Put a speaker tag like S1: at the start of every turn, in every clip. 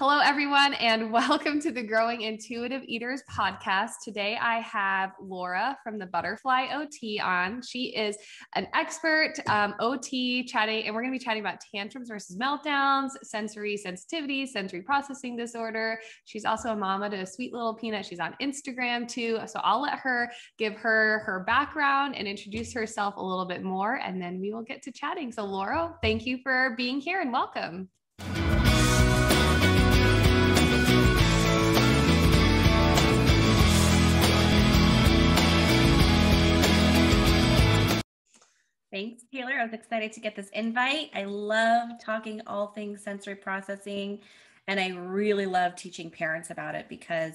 S1: Hello, everyone, and welcome to the Growing Intuitive Eaters podcast. Today, I have Laura from the Butterfly OT on. She is an expert um, OT chatting, and we're going to be chatting about tantrums versus meltdowns, sensory sensitivity, sensory processing disorder. She's also a mama to a sweet little peanut. She's on Instagram too. So I'll let her give her her background and introduce herself a little bit more, and then we will get to chatting. So, Laura, thank you for being here and welcome.
S2: Thanks, Taylor. I was excited to get this invite. I love talking all things sensory processing, and I really love teaching parents about it because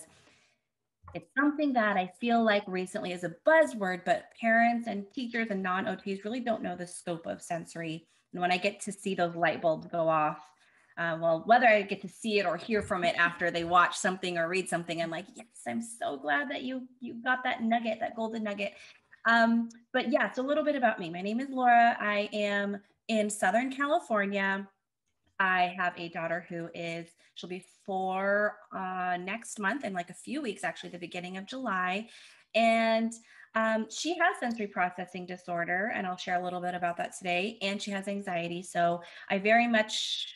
S2: it's something that I feel like recently is a buzzword, but parents and teachers and non OTs really don't know the scope of sensory. And when I get to see those light bulbs go off, uh, well, whether I get to see it or hear from it after they watch something or read something, I'm like, yes, I'm so glad that you you got that nugget, that golden nugget. Um, but yeah, it's a little bit about me. My name is Laura. I am in Southern California. I have a daughter who is, she'll be four uh, next month in like a few weeks, actually, the beginning of July. And um, she has sensory processing disorder, and I'll share a little bit about that today. And she has anxiety. So I very much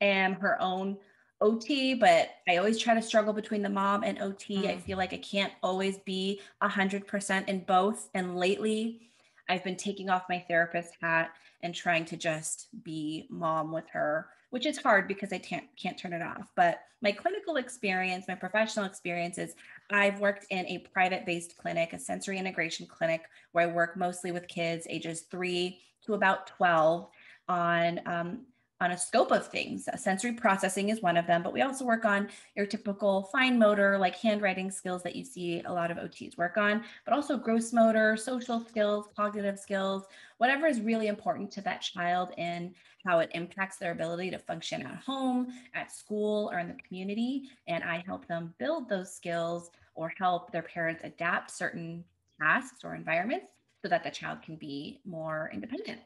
S2: am her own OT, but I always try to struggle between the mom and OT. Mm. I feel like I can't always be 100% in both. And lately, I've been taking off my therapist hat and trying to just be mom with her, which is hard because I can't can't turn it off. But my clinical experience, my professional experience is I've worked in a private-based clinic, a sensory integration clinic, where I work mostly with kids ages three to about 12 on um, on a scope of things. Sensory processing is one of them, but we also work on your typical fine motor, like handwriting skills that you see a lot of OTs work on, but also gross motor, social skills, cognitive skills, whatever is really important to that child and how it impacts their ability to function at home, at school, or in the community. And I help them build those skills or help their parents adapt certain tasks or environments so that the child can be more independent.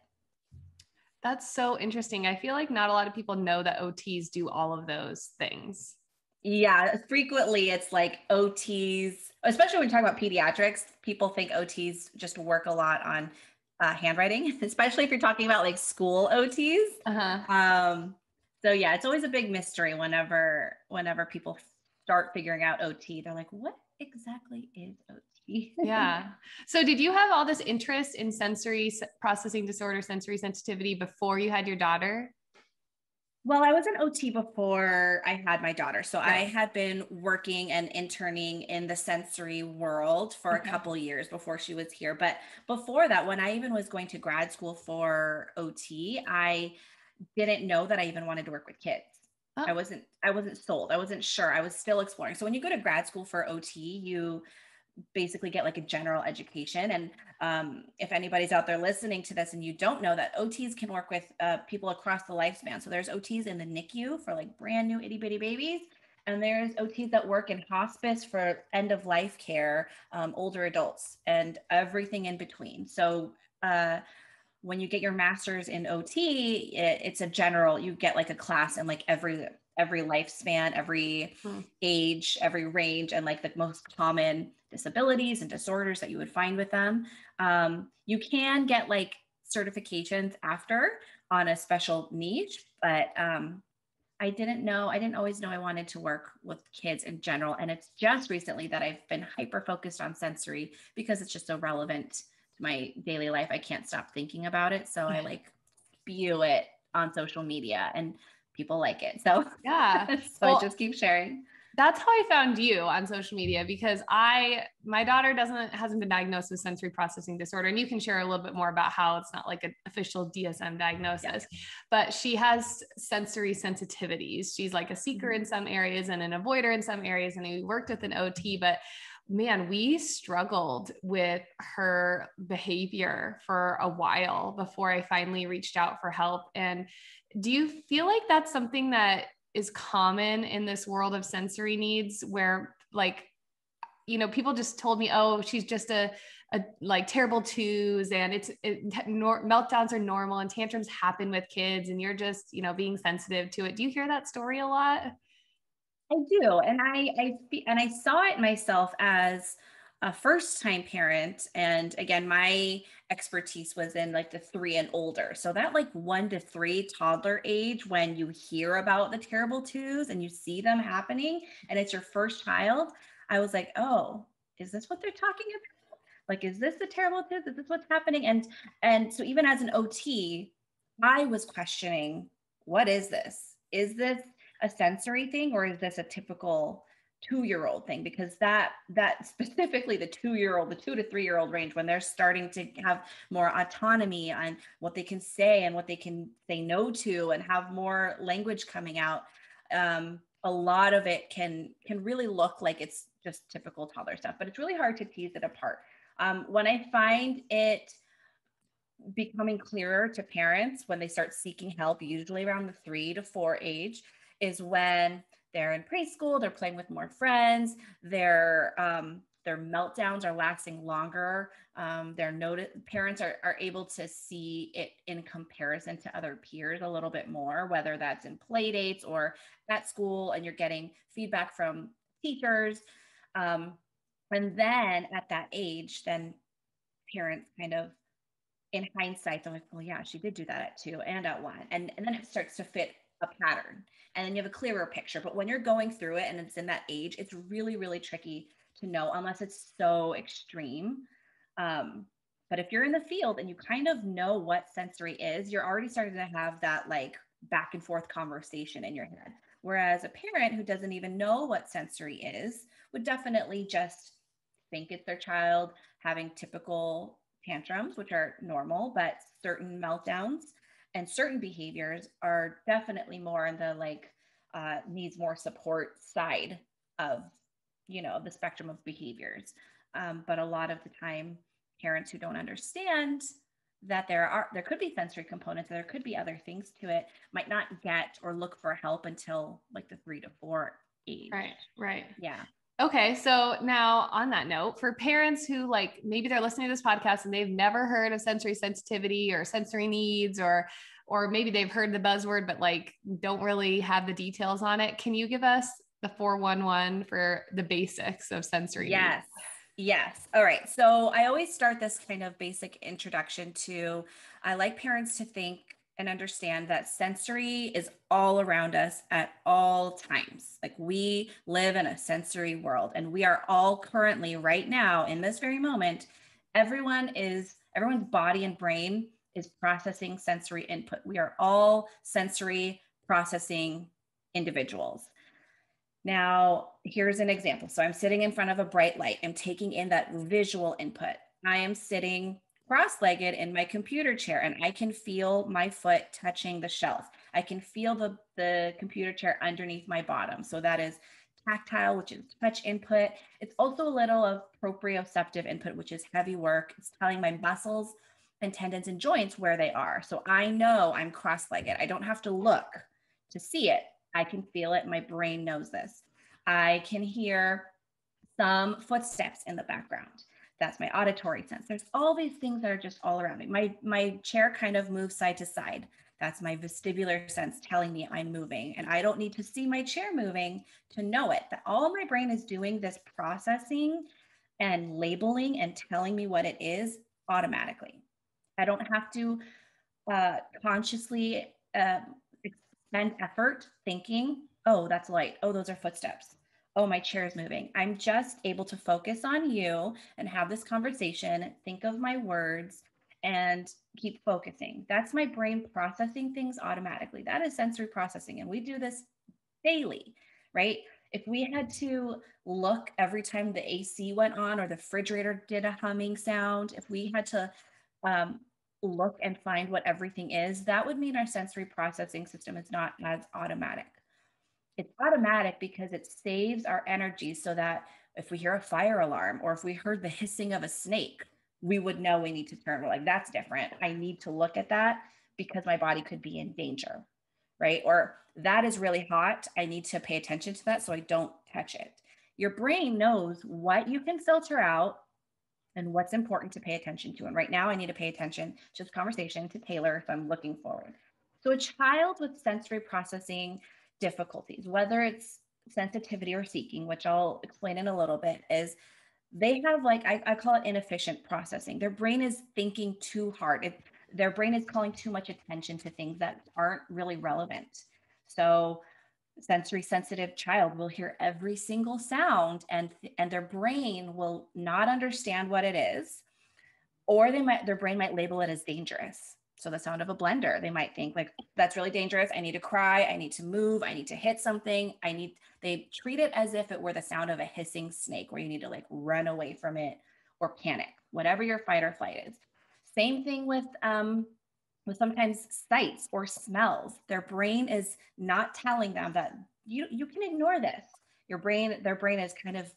S1: That's so interesting. I feel like not a lot of people know that OTs do all of those things.
S2: Yeah, frequently it's like OTs, especially when we talk about pediatrics, people think OTs just work a lot on uh, handwriting, especially if you're talking about like school OTs. Uh-huh. Um, so yeah, it's always a big mystery whenever whenever people start figuring out OT. They're like, what exactly is OT?
S1: yeah. So, did you have all this interest in sensory processing disorder, sensory sensitivity before you had your daughter?
S2: Well, I was an OT before I had my daughter. So I had been working and interning in the sensory world for okay. a mm-hmm. couple years before she was here. But before that, when I even was going to grad school for OT, I didn't know that I even wanted to work with kids. Oh. I wasn't I wasn't sold. I wasn't sure. I was still exploring. So when you go to grad school for OT, you basically get like a general education. And um, if anybody's out there listening to this and you don't know that OTs can work with uh, people across the lifespan. So there's OTs in the NICU for like brand new itty bitty babies. And there's OTs that work in hospice for end of life care, um, older adults, and everything in between. So uh, when you get your master's in OT, it, it's a general, you get like a class in like every every lifespan, every hmm. age, every range, and like the most common disabilities and disorders that you would find with them. Um, you can get like certifications after on a special niche, but um, I didn't know, I didn't always know I wanted to work with kids in general. And it's just recently that I've been hyper focused on sensory because it's just so relevant to my daily life. I can't stop thinking about it. So I like spew it on social media and people like it. So
S1: yeah.
S2: so well, I just keep sharing.
S1: That's how I found you on social media because I my daughter doesn't hasn't been diagnosed with sensory processing disorder and you can share a little bit more about how it's not like an official DSM diagnosis but she has sensory sensitivities. She's like a seeker mm-hmm. in some areas and an avoider in some areas and we worked with an OT but man, we struggled with her behavior for a while before I finally reached out for help. And do you feel like that's something that is common in this world of sensory needs where like you know people just told me oh she's just a, a like terrible twos and it's it, nor, meltdowns are normal and tantrums happen with kids and you're just you know being sensitive to it. Do you hear that story a lot?
S2: I do, and I I and I saw it myself as a first time parent and again my expertise was in like the 3 and older. So that like 1 to 3 toddler age when you hear about the terrible twos and you see them happening and it's your first child, I was like, "Oh, is this what they're talking about? Like is this the terrible twos? Is this what's happening?" And and so even as an OT, I was questioning, "What is this? Is this a sensory thing or is this a typical two year old thing because that that specifically the two year old the two to three year old range when they're starting to have more autonomy on what they can say and what they can say no to and have more language coming out um, a lot of it can can really look like it's just typical toddler stuff but it's really hard to tease it apart. Um, when i find it becoming clearer to parents when they start seeking help usually around the three to four age is when they're in preschool, they're playing with more friends, their um, their meltdowns are lasting longer. Um, their notice parents are, are able to see it in comparison to other peers a little bit more, whether that's in play dates or at school, and you're getting feedback from teachers. Um, and then at that age, then parents kind of in hindsight, they're like, well, yeah, she did do that at two and at one. And, and then it starts to fit a pattern and then you have a clearer picture. But when you're going through it and it's in that age, it's really, really tricky to know unless it's so extreme. Um, but if you're in the field and you kind of know what sensory is, you're already starting to have that like back and forth conversation in your head. Whereas a parent who doesn't even know what sensory is would definitely just think it's their child having typical tantrums, which are normal, but certain meltdowns and certain behaviors are definitely more in the like uh, needs more support side of you know the spectrum of behaviors. Um, but a lot of the time parents who don't understand that there are there could be sensory components there could be other things to it might not get or look for help until like the three to four age.
S1: Right right.
S2: Yeah
S1: Okay, so now on that note, for parents who like maybe they're listening to this podcast and they've never heard of sensory sensitivity or sensory needs or or maybe they've heard the buzzword but like don't really have the details on it, can you give us the 411 for the basics of sensory
S2: yes.
S1: Needs?
S2: Yes. All right. So I always start this kind of basic introduction to I like parents to think and understand that sensory is all around us at all times. Like we live in a sensory world and we are all currently right now in this very moment everyone is everyone's body and brain is processing sensory input. We are all sensory processing individuals. Now, here's an example. So I'm sitting in front of a bright light. I'm taking in that visual input. I am sitting cross-legged in my computer chair and I can feel my foot touching the shelf. I can feel the, the computer chair underneath my bottom. So that is tactile, which is touch input. It's also a little of proprioceptive input, which is heavy work. It's telling my muscles and tendons and joints where they are. So I know I'm cross-legged. I don't have to look to see it. I can feel it. My brain knows this. I can hear some footsteps in the background that's my auditory sense. There's all these things that are just all around me. My my chair kind of moves side to side. That's my vestibular sense telling me i'm moving and i don't need to see my chair moving to know it. That all my brain is doing this processing and labeling and telling me what it is automatically. I don't have to uh, consciously uh, expend effort thinking oh that's light. Oh those are footsteps oh, my chair is moving. I'm just able to focus on you and have this conversation, think of my words, and keep focusing. That's my brain processing things automatically. That is sensory processing. And we do this daily, right? If we had to look every time the AC went on or the refrigerator did a humming sound, if we had to um, look and find what everything is, that would mean our sensory processing system is not as automatic it's automatic because it saves our energy so that if we hear a fire alarm or if we heard the hissing of a snake, we would know we need to turn. We're like, that's different. I need to look at that because my body could be in danger, right? Or that is really hot. I need to pay attention to that so I don't touch it. Your brain knows what you can filter out and what's important to pay attention to. And right now, I need to pay attention to this conversation to Taylor if I'm looking forward. So, a child with sensory processing difficulties, whether it's sensitivity or seeking, which I'll explain in a little bit, is they have like I, I call it inefficient processing. Their brain is thinking too hard. It, their brain is calling too much attention to things that aren't really relevant. So sensory sensitive child will hear every single sound and and their brain will not understand what it is or they might their brain might label it as dangerous so the sound of a blender they might think like that's really dangerous. I need to cry. I need to move. I need to hit something. I need they treat it as if it were the sound of a hissing snake where you need to like run away from it or panic whatever your fight or flight is. Same thing with um with sometimes sights or smells. Their brain is not telling them that you you can ignore this. Your brain their brain is kind of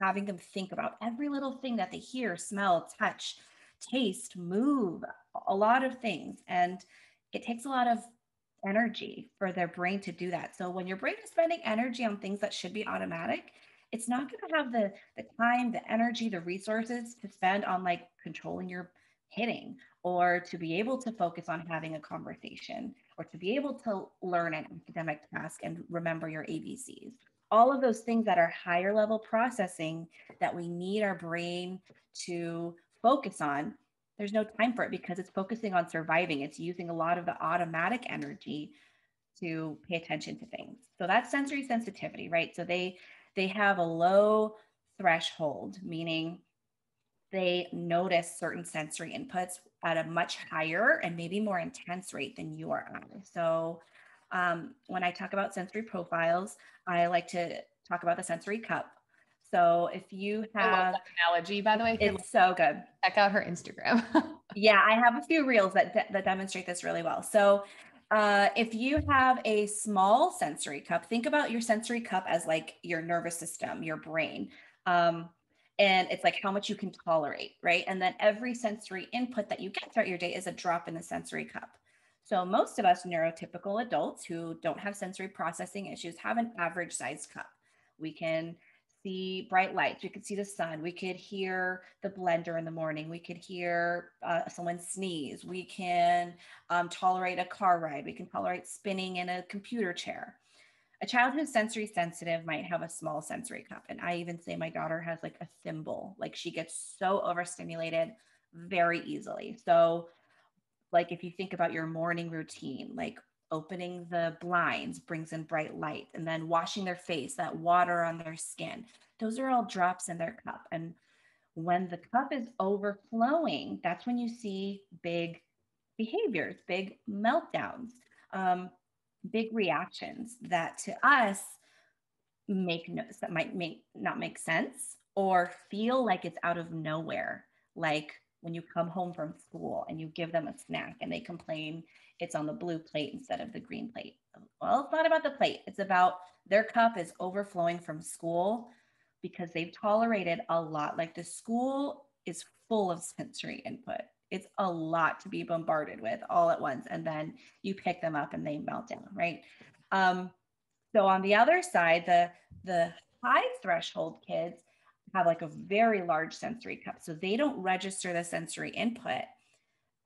S2: having them think about every little thing that they hear smell touch taste move a lot of things and it takes a lot of energy for their brain to do that so when your brain is spending energy on things that should be automatic it's not going to have the the time the energy the resources to spend on like controlling your hitting or to be able to focus on having a conversation or to be able to learn an academic task and remember your ABCs. All of those things that are higher level processing that we need our brain to focus on, there's no time for it because it's focusing on surviving. It's using a lot of the automatic energy to pay attention to things. So that's sensory sensitivity, right? So they they have a low threshold, meaning they notice certain sensory inputs at a much higher and maybe more intense rate than you are I. So um, when I talk about sensory profiles, I like to talk about the sensory cup. So if you have
S1: analogy, by the way,
S2: it's so good.
S1: Check out her Instagram.
S2: yeah, I have a few reels that that demonstrate this really well. So uh, if you have a small sensory cup, think about your sensory cup as like your nervous system, your brain. Um, and it's like how much you can tolerate, right? And then every sensory input that you get throughout your day is a drop in the sensory cup. So most of us neurotypical adults who don't have sensory processing issues have an average sized cup. We can see bright lights, we could see the sun, we could hear the blender in the morning, we could hear uh, someone sneeze, we can um, tolerate a car ride, we can tolerate spinning in a computer chair. A child who's sensory sensitive might have a small sensory cup. And I even say my daughter has like a thimble, like she gets so overstimulated very easily. So, like if you think about your morning routine, like opening the blinds brings in bright light, and then washing their face, that water on their skin, those are all drops in their cup. And when the cup is overflowing, that's when you see big behaviors, big meltdowns. Um, big reactions that to us make no that might make not make sense or feel like it's out of nowhere like when you come home from school and you give them a snack and they complain it's on the blue plate instead of the green plate. Well it's not about the plate. It's about their cup is overflowing from school because they've tolerated a lot. Like the school is full of sensory input. It's a lot to be bombarded with all at once and then you pick them up and they melt down right? Um, so on the other side the the high threshold kids have like a very large sensory cup. So they don't register the sensory input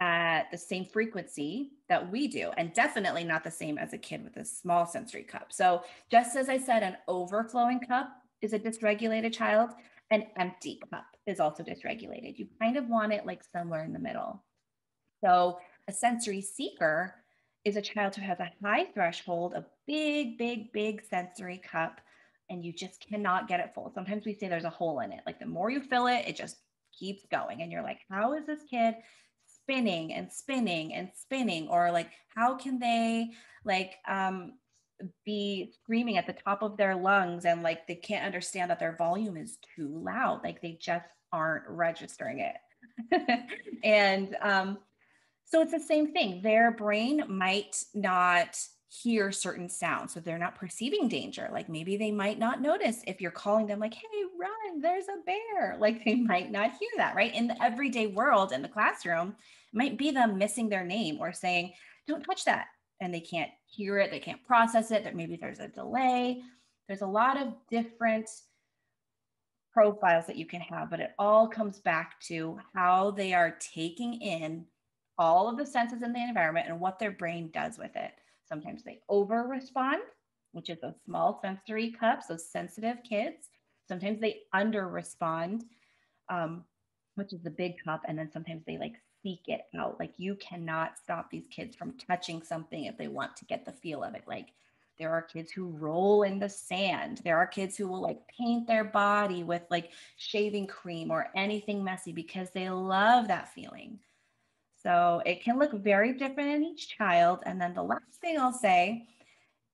S2: at the same frequency that we do and definitely not the same as a kid with a small sensory cup so just as i said an overflowing cup is a dysregulated child an empty cup is also dysregulated. You kind of want it like somewhere in the middle. So a sensory seeker is a child who has a high threshold, a big, big, big sensory cup, and you just cannot get it full. Sometimes we say there's a hole in it. Like the more you fill it, it just keeps going. And you're like, how is this kid spinning and spinning and spinning? Or like, how can they like um be screaming at the top of their lungs and like they can't understand that their volume is too loud like they just aren't registering it. And um, so it's the same thing. Their brain might not hear certain sounds so they're not perceiving danger. Like maybe they might not notice if you're calling them like hey run there's a bear. Like they might not hear that right? In the everyday world in the classroom might be them missing their name or saying don't touch that and they can't hear it, they can't process it, that maybe there's a delay. There's a lot of different profiles that you can have, but it all comes back to how they are taking in all of the senses in the environment and what their brain does with it. Sometimes they over respond which is a small sensory cup. So sensitive kids, sometimes they under respond, um, which is the big cup. And then sometimes they like seek it out. Like you cannot stop these kids from touching something if they want to get the feel of it. Like there are kids who roll in the sand. There are kids who will like paint their body with like shaving cream or anything messy because they love that feeling. So it can look very different in each child. And then the last thing I'll say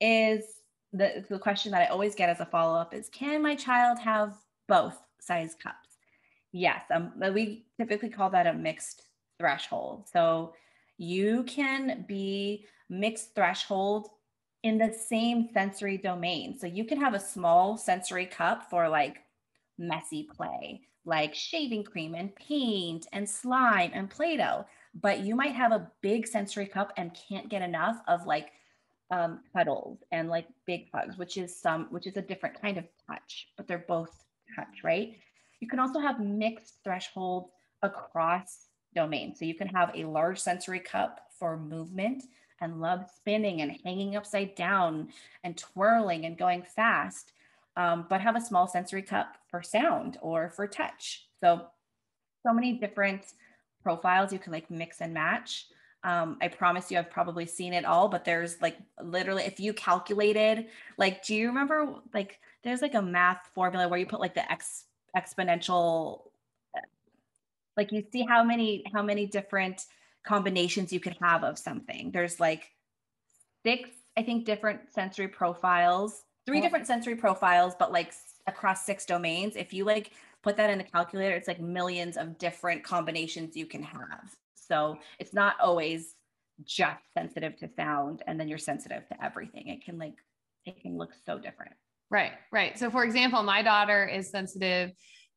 S2: is the, the question that I always get as a follow up is Can my child have both size cups? Yes, um, we typically call that a mixed threshold. So you can be mixed threshold in the same sensory domain. So you can have a small sensory cup for like messy play, like shaving cream and paint and slime and Play Doh. But you might have a big sensory cup and can't get enough of like um, cuddles and like big hugs, which is some, which is a different kind of touch, but they're both touch, right? You can also have mixed thresholds across domains. So you can have a large sensory cup for movement and love spinning and hanging upside down and twirling and going fast, um, but have a small sensory cup for sound or for touch. So, so many different profiles you can like mix and match. Um, I promise you, I've probably seen it all, but there's like literally, if you calculated, like, do you remember like there's like a math formula where you put like the ex exponential, like you see how many how many different combinations you could have of something. There's like six, I think, different sensory profiles, three different sensory profiles, but like across six domains. If you like put that in the calculator, it's like millions of different combinations you can have. So it's not always just sensitive to sound and then you're sensitive to everything. It can like, it can look so different.
S1: Right, right. So for example, my daughter is sensitive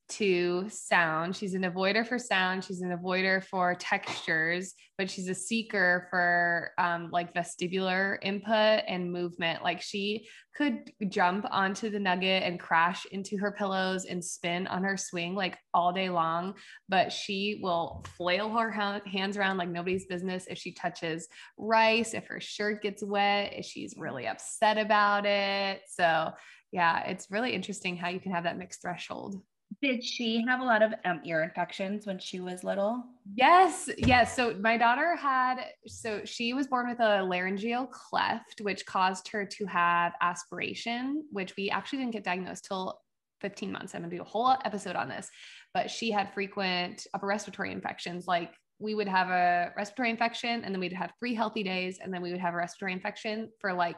S1: to sound. She's an avoider for sound. She's an avoider for textures, but she's a seeker for um, like vestibular input and movement. Like she could jump onto the nugget and crash into her pillows and spin on her swing like all day long, but she will flail her hands around like nobody's business if she touches rice, if her shirt gets wet, if she's really upset about it. So, yeah, it's really interesting how you can have that mixed threshold.
S2: Did she have a lot of um, ear infections when she was little?
S1: Yes, yes. So my daughter had, so she was born with a laryngeal cleft, which caused her to have aspiration, which we actually didn't get diagnosed till 15 months. I'm gonna do a whole episode on this, but she had frequent upper respiratory infections. Like we would have a respiratory infection and then we'd have three healthy days and then we would have a respiratory infection for like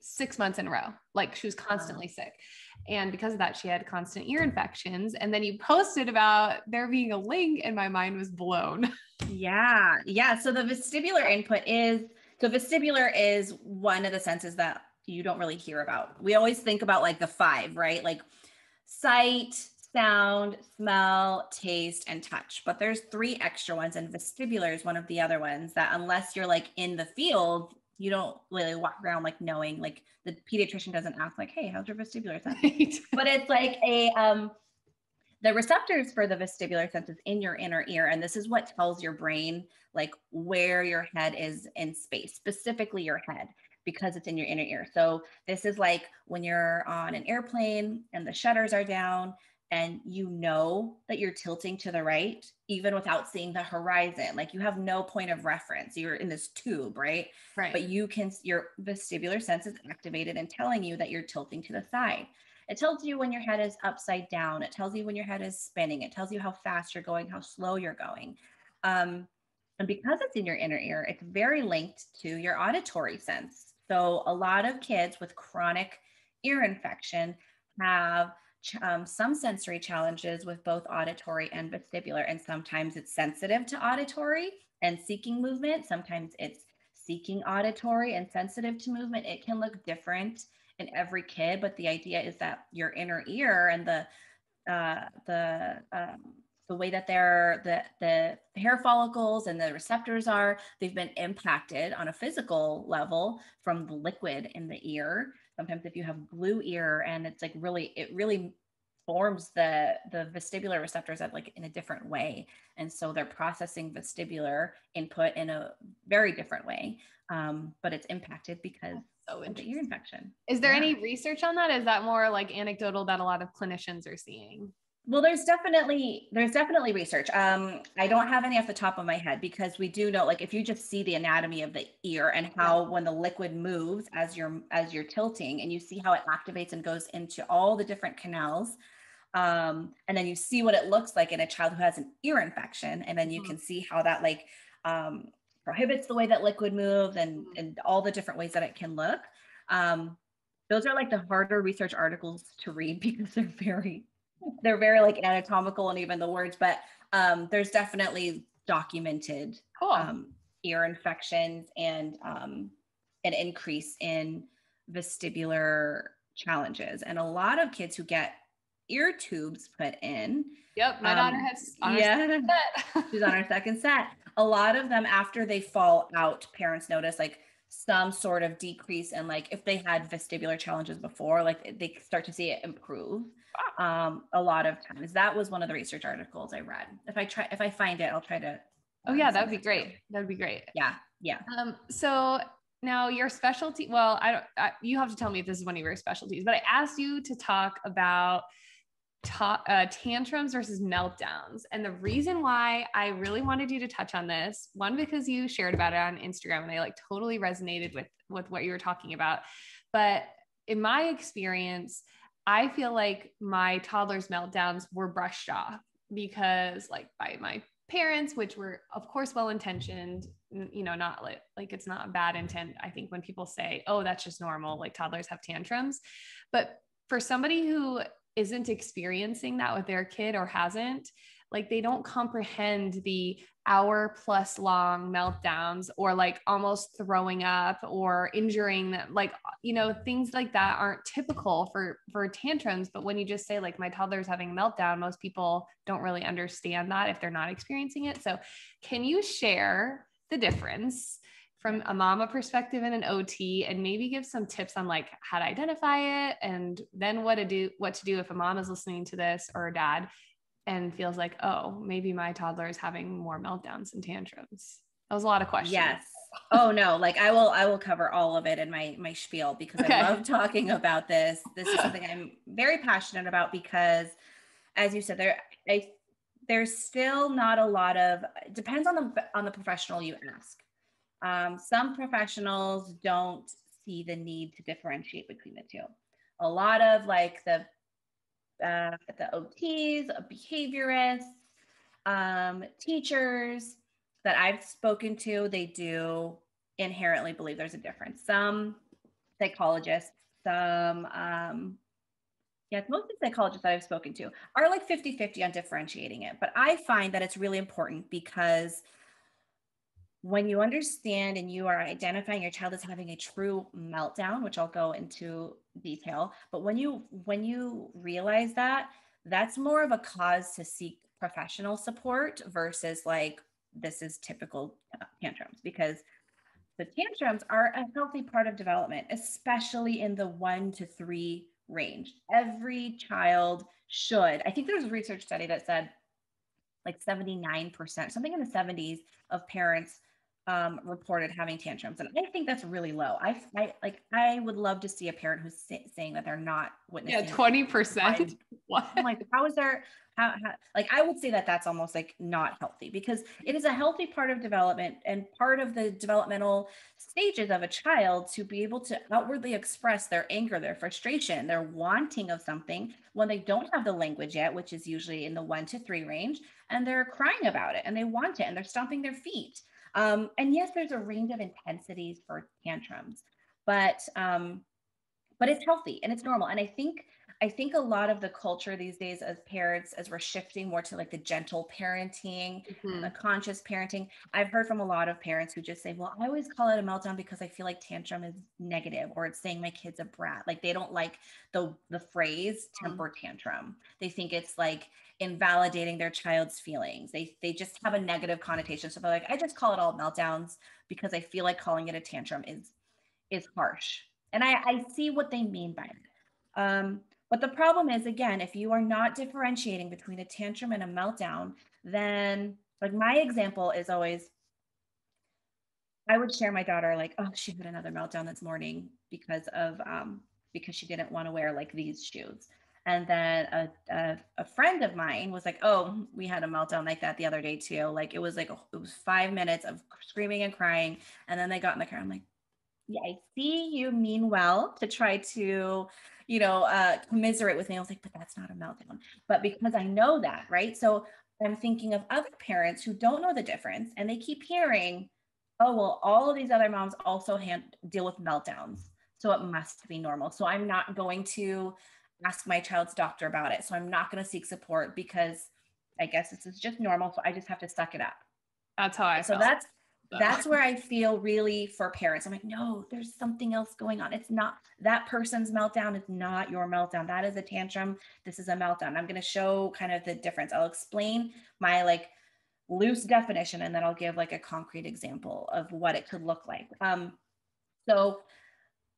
S1: six months in a row. Like she was constantly sick. And because of that, she had constant ear infections. And then you posted about there being a link, and my mind was blown.
S2: Yeah. Yeah. So the vestibular input is so vestibular is one of the senses that you don't really hear about. We always think about like the five, right? Like sight, sound, smell, taste, and touch. But there's three extra ones, and vestibular is one of the other ones that, unless you're like in the field, you don't really walk around like knowing like the pediatrician doesn't ask like hey how's your vestibular sense right. but it's like a um the receptors for the vestibular sense is in your inner ear and this is what tells your brain like where your head is in space specifically your head because it's in your inner ear so this is like when you're on an airplane and the shutters are down and you know that you're tilting to the right even without seeing the horizon. Like you have no point of reference. You're in this tube right?
S1: Right.
S2: But you can your vestibular sense is activated and telling you that you're tilting to the side. It tells you when your head is upside down. It tells you when your head is spinning. It tells you how fast you're going how slow you're going. Um, and because it's in your inner ear it's very linked to your auditory sense. So a lot of kids with chronic ear infection have um, some sensory challenges with both auditory and vestibular. And sometimes it's sensitive to auditory and seeking movement. Sometimes it's seeking auditory and sensitive to movement. It can look different in every kid, but the idea is that your inner ear and the uh, the um, the way that they're the the hair follicles and the receptors are they've been impacted on a physical level from the liquid in the ear sometimes if you have glue ear and it's like really it really forms the the vestibular receptors at like in a different way and so they're processing vestibular input in a very different way um, but it's impacted because so interesting. ear infection.
S1: Is there yeah. any research on that? Is that more like anecdotal that a lot of clinicians are seeing?
S2: Well, there's definitely there's definitely research. Um, I don't have any off the top of my head because we do know, like, if you just see the anatomy of the ear and how when the liquid moves as you're as you're tilting, and you see how it activates and goes into all the different canals, um, and then you see what it looks like in a child who has an ear infection, and then you mm-hmm. can see how that like um, prohibits the way that liquid moves and mm-hmm. and all the different ways that it can look. Um, those are like the harder research articles to read because they're very they're very like anatomical and even the words, but um, there's definitely documented cool. um, ear infections and um, an increase in vestibular challenges. And a lot of kids who get ear tubes put in.
S1: Yep, my daughter has.
S2: yeah, she's on her second set. A lot of them, after they fall out, parents notice like some sort of decrease in like if they had vestibular challenges before, like they start to see it improve um, a lot of times. That was one of the research articles I read. If I try, if I find it, I'll try to.
S1: Oh yeah, that'd be great. That'd be great.
S2: Yeah, yeah.
S1: Um, so now your specialty. Well, I don't. I, you have to tell me if this is one of your specialties. But I asked you to talk about ta- uh, tantrums versus meltdowns, and the reason why I really wanted you to touch on this, one because you shared about it on Instagram, and I like totally resonated with with what you were talking about. But in my experience, I feel like my toddler's meltdowns were brushed off because, like, by my parents, which were, of course, well intentioned, you know, not like, like it's not bad intent. I think when people say, oh, that's just normal, like toddlers have tantrums. But for somebody who isn't experiencing that with their kid or hasn't, like they don't comprehend the hour plus long meltdowns or like almost throwing up or injuring them like you know things like that aren't typical for for tantrums. But when you just say like my toddler's having a meltdown most people don't really understand that if they're not experiencing it. So can you share the difference from a mama perspective and an OT and maybe give some tips on like how to identify it and then what to do what to do if a mom is listening to this or a dad and feels like, oh, maybe my toddler is having more meltdowns and tantrums. That was a lot of questions.
S2: Yes. Oh no, like I will I will cover all of it in my my spiel because okay. I love talking about this. This is something I'm very passionate about because as you said there I there's still not a lot of depends on the on the professional you ask. Um, some professionals don't see the need to differentiate between the two. A lot of like the uh, the OTs, behaviorists, um, teachers that I've spoken to, they do inherently believe there's a difference. Some psychologists, some, um, yeah, most of the psychologists that I've spoken to are like 50 50 on differentiating it. But I find that it's really important because when you understand and you are identifying your child as having a true meltdown which i'll go into detail but when you when you realize that that's more of a cause to seek professional support versus like this is typical uh, tantrums because the tantrums are a healthy part of development especially in the 1 to 3 range. Every child should i think there was a research study that said like 79% something in the 70s of parents um, reported having tantrums, and I think that's really low. I, I like I would love to see a parent who's say, saying that they're not witnessing.
S1: Yeah, twenty percent.
S2: What? I'm like, how is there? How, how, like I would say that that's almost like not healthy because it is a healthy part of development and part of the developmental stages of a child to be able to outwardly express their anger, their frustration, their wanting of something when they don't have the language yet, which is usually in the one to three range, and they're crying about it and they want it and they're stomping their feet um, and yes, there's a range of intensities for tantrums, but um, but it's healthy and it's normal. And I think I think a lot of the culture these days as parents, as we're shifting more to like the gentle parenting, mm-hmm. the conscious parenting, I've heard from a lot of parents who just say, well, I always call it a meltdown because I feel like tantrum is negative or it's saying my kid's a brat. Like they don't like the the phrase mm-hmm. temper tantrum. They think it's like invalidating their child's feelings. They they just have a negative connotation. So they're like, I just call it all meltdowns because I feel like calling it a tantrum is is harsh. And I, I see what they mean by it. Um, but the problem is, again, if you are not differentiating between a tantrum and a meltdown, then like my example is always I would share my daughter like, oh, she had another meltdown this morning because of um because she didn't want to wear like these shoes. And then a, a, a, friend of mine was like, Oh, we had a meltdown like that the other day too. Like it was like, it was five minutes of screaming and crying. And then they got in the car. I'm like, Yeah, I see you mean well to try to, you know, uh, commiserate with me. I was like, But that's not a meltdown. But because I know that, right? So I'm thinking of other parents who don't know the difference and they keep hearing, Oh, well, all of these other moms also hand, deal with meltdowns. So it must be normal. So I'm not going to ask my child's doctor about it. So I'm not going to seek support because I guess this is just normal. So I just have to suck it up.
S1: That's how I
S2: so
S1: felt.
S2: that's that's where I feel really for parents. I'm like, no, there's something else going on. It's not that person's meltdown is not your meltdown. That is a tantrum. This is a meltdown. I'm going to show kind of the difference. I'll explain my like loose definition and then I'll give like a concrete example of what it could look like. Um, so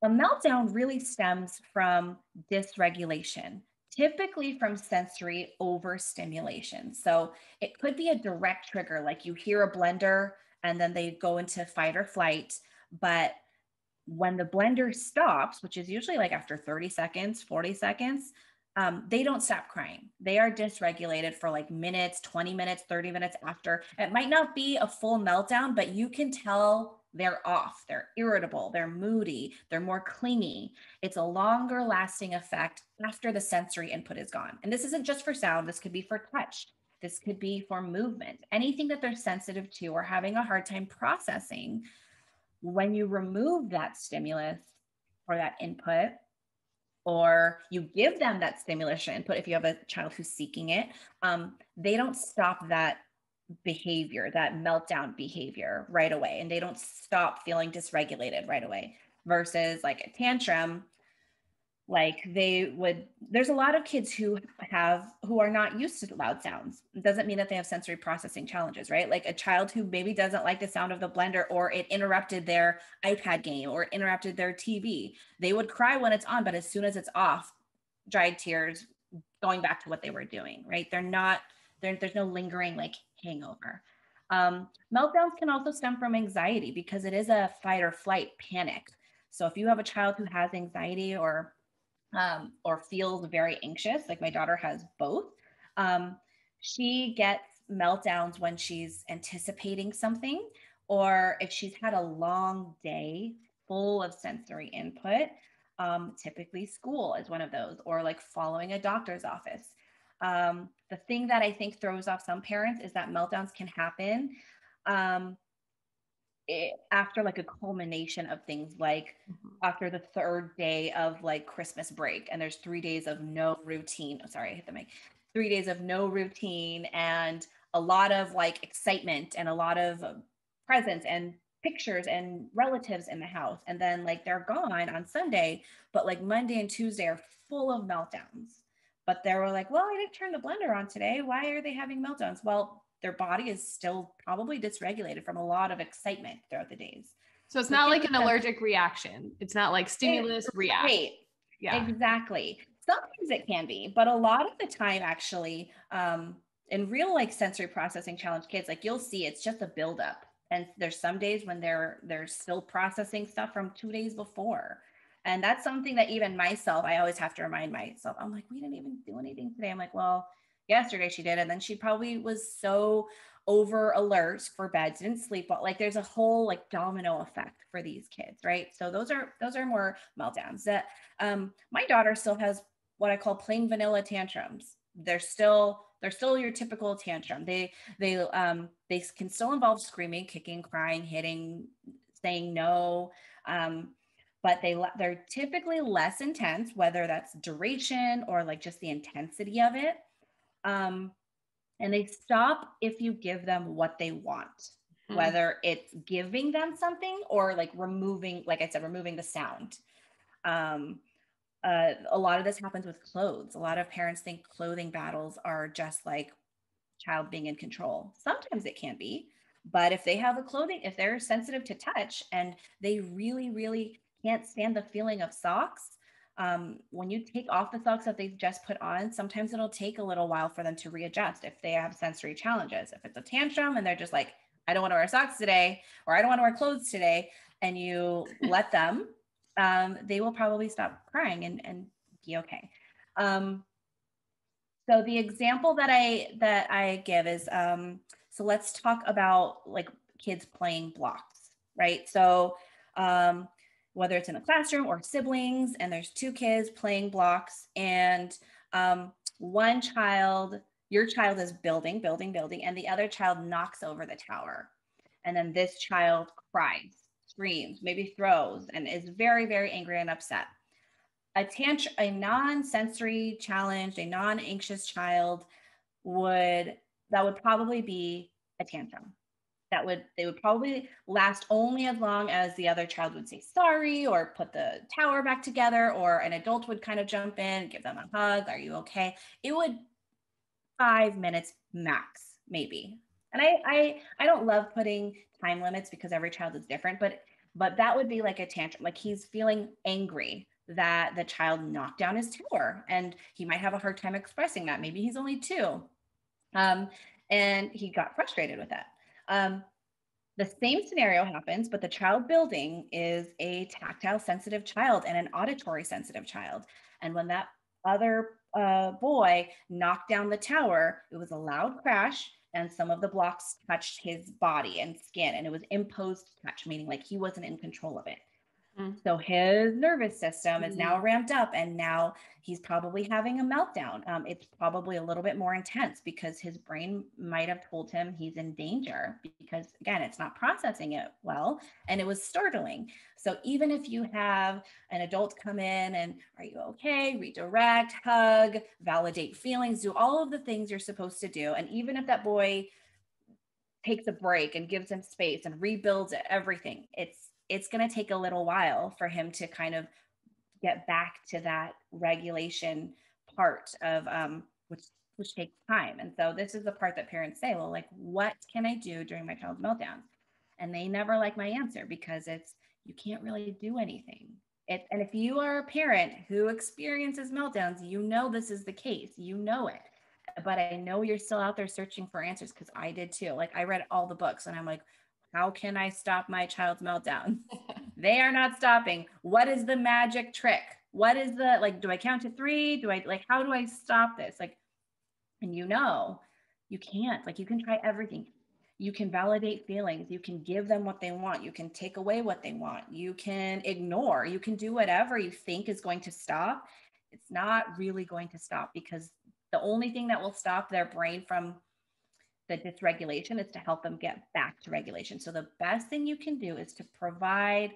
S2: a meltdown really stems from dysregulation, typically from sensory overstimulation. So it could be a direct trigger, like you hear a blender and then they go into fight or flight. But when the blender stops, which is usually like after 30 seconds, 40 seconds, um, they don't stop crying. They are dysregulated for like minutes, 20 minutes, 30 minutes after. It might not be a full meltdown, but you can tell they're off, they're irritable, they're moody, they're more clingy. It's a longer lasting effect after the sensory input is gone. And this isn't just for sound, this could be for touch, this could be for movement, anything that they're sensitive to or having a hard time processing. When you remove that stimulus or that input, or you give them that stimulus input if you have a child who's seeking it, um, they don't stop that behavior, that meltdown behavior right away. And they don't stop feeling dysregulated right away versus like a tantrum. Like they would, there's a lot of kids who have, who are not used to loud sounds. It doesn't mean that they have sensory processing challenges, right? Like a child who maybe doesn't like the sound of the blender or it interrupted their iPad game or interrupted their TV. They would cry when it's on, but as soon as it's off, dried tears, going back to what they were doing, right? They're not, there's no lingering like hangover. Um, meltdowns can also stem from anxiety because it is a fight or flight panic. So if you have a child who has anxiety or um, or feels very anxious, like my daughter has both, um, she gets meltdowns when she's anticipating something or if she's had a long day full of sensory input. Um, typically, school is one of those, or like following a doctor's office. Um, the thing that I think throws off some parents is that meltdowns can happen um, it, after like a culmination of things like mm-hmm. after the third day of like Christmas break and there's three days of no routine. Oh, sorry, I hit the mic. Three days of no routine and a lot of like excitement and a lot of presents and pictures and relatives in the house. And then like they're gone on Sunday, but like Monday and Tuesday are full of meltdowns but they were like, well, I didn't turn the blender on today. Why are they having meltdowns? Well, their body is still probably dysregulated from a lot of excitement throughout the days.
S1: So it's not like an allergic reaction. It's not like stimulus react. Right.
S2: Yeah. Exactly. Sometimes it can be, but a lot of the time, actually, um, in real like sensory processing challenge kids, like you'll see it's just a buildup. And there's some days when they're they're still processing stuff from two days before. And that's something that even myself, I always have to remind myself. I'm like, we didn't even do anything today. I'm like, well, yesterday she did. And then she probably was so over alert for bed, didn't sleep well. Like there's a whole like domino effect for these kids, right? So those are those are more meltdowns. That um my daughter still has what I call plain vanilla tantrums. They're still they're still your typical tantrum. They they um they can still involve screaming, kicking, crying, hitting, saying no. Um, but they they're typically less intense, whether that's duration or like just the intensity of it. Um, and they stop if you give them what they want, mm-hmm. whether it's giving them something or like removing, like I said, removing the sound. Um, uh, a lot of this happens with clothes. A lot of parents think clothing battles are just like child being in control. Sometimes it can be, but if they have a clothing, if they're sensitive to touch and they really, really can't stand the feeling of socks, um, when you take off the socks that they've just put on, sometimes it'll take a little while for them to readjust if they have sensory challenges. If it's a tantrum and they're just like, I don't want to wear socks today, or I don't want to wear clothes today, and you let them, um, they will probably stop crying and, and be okay. Um, so the example that I that I give is um, so let's talk about like kids playing blocks, right? So um, whether it's in a classroom or siblings, and there's two kids playing blocks, and um, one child, your child is building, building, building, and the other child knocks over the tower. And then this child cries, screams, maybe throws, and is very, very angry and upset. A tantrum, a non-sensory challenged, a non-anxious child would that would probably be a tantrum that would they would probably last only as long as the other child would say sorry or put the tower back together or an adult would kind of jump in give them a hug are you okay? It would five minutes max maybe. And i i i don't love putting time limits because every child is different but but that would be like a tantrum. Like he's feeling angry that the child knocked down his tower and he might have a hard time expressing that. Maybe he's only two. Um, and he got frustrated with that um, the same scenario happens, but the child building is a tactile sensitive child and an auditory sensitive child. And when that other uh, boy knocked down the tower, it was a loud crash and some of the blocks touched his body and skin and it was imposed touch, meaning like he wasn't in control of it. Mm-hmm. So his nervous system is now mm-hmm. ramped up, and now he's probably having a meltdown. Um, it's probably a little bit more intense because his brain might have told him he's in danger because, again, it's not processing it well and it was startling. So even if you have an adult come in and are you okay, redirect, hug, validate feelings, do all of the things you're supposed to do. And even if that boy takes a break and gives him space and rebuilds everything, it's it's going to take a little while for him to kind of get back to that regulation part of um, which which takes time. And so this is the part that parents say, well, like, what can I do during my child's meltdowns? And they never like my answer because it's you can't really do anything. It, and if you are a parent who experiences meltdowns, you know this is the case. You know it. But I know you're still out there searching for answers because I did too. Like I read all the books and I'm like, how can I stop my child's meltdown? they are not stopping. What is the magic trick? What is the like, do I count to three? Do I like, how do I stop this? Like, and you know, you can't, like, you can try everything. You can validate feelings. You can give them what they want. You can take away what they want. You can ignore. You can do whatever you think is going to stop. It's not really going to stop because the only thing that will stop their brain from the dysregulation is to help them get back to regulation. So the best thing you can do is to provide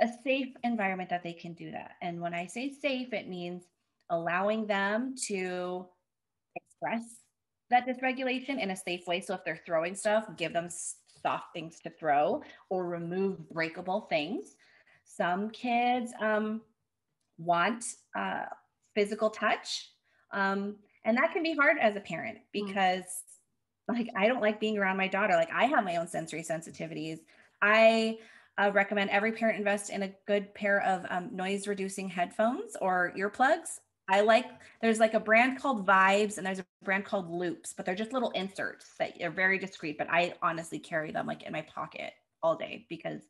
S2: a safe environment that they can do that. And when I say safe, it means allowing them to express that dysregulation in a safe way. So if they're throwing stuff, give them soft things to throw or remove breakable things. Some kids um, want uh, physical touch. Um, and that can be hard as a parent mm. because like I don't like being around my daughter. Like I have my own sensory sensitivities. I uh, recommend every parent invest in a good pair of um, noise reducing headphones or earplugs. I like there's like a brand called Vibes and there's a brand called Loops, but they're just little inserts that are very discreet. But I honestly carry them like in my pocket all day because